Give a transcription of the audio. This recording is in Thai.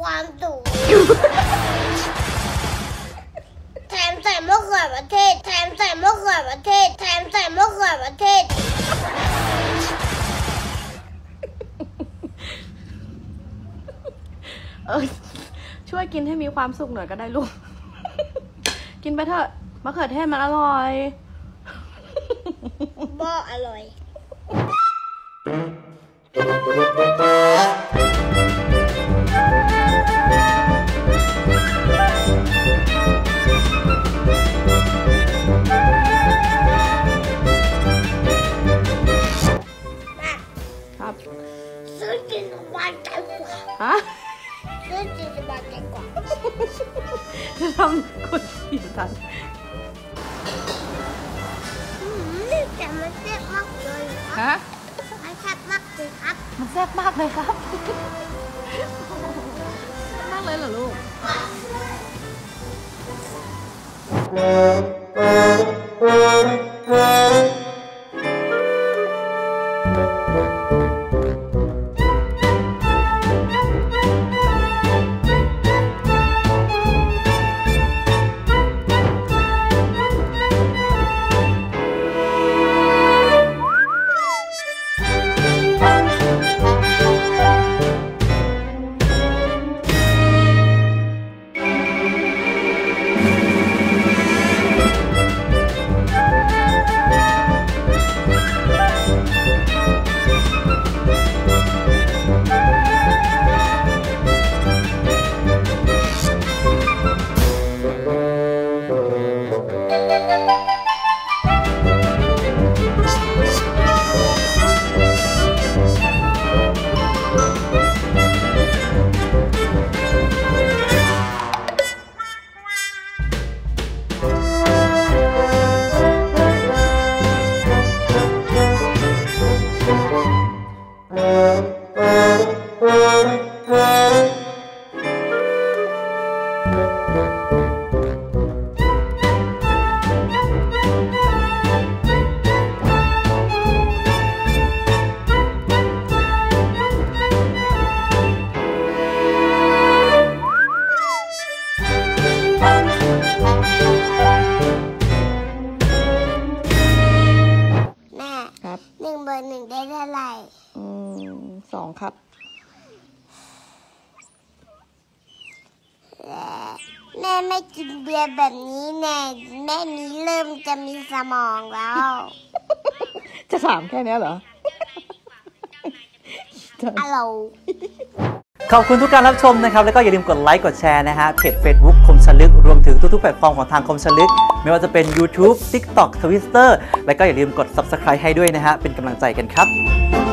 ความสุขแถมใส่มะเขือประเทศ แถมใส่มะเขือประเทศ แถมใส่มะเขือประเทศ เออช่วยกินให้มีความสุขหน่อยก็ได้ลูก กินไปเถอะมะเขือเทศมันอร่อยบ่อร่อย ครับซื้อกินวันใจกว่าฮะซื้อกินวันใจกว่าจะทำคนผิดทันอืมแต่มันแซ่บมากเลยครับฮะมันแซ่บมากเลยครับ มันแซ่บมากเลยครับมากเลยเหรอลูกแบอร์หนึ่งได้เท่าไหร่ อืมสองครับ แม่ไม่กินเบียร์แบบนี้แน่แม่นี้เริ่มจะมีสมองแล้ว จะสามแค่เนี้ยเหรอ อะโหล ขอบคุณทุกการรับชมนะครับ แล้วก็อย่าลืมกดไลค์กดแชร์นะฮะเพจ Facebook คมชลึก รวมถึงทุกๆแพลตฟอร์มของทางคมชลึก ไม่ว่าจะเป็น YouTube TikTok Twitter แล้วก็อย่าลืมกด Subscribe ให้ด้วยนะฮะ เป็นกำลังใจกันครับ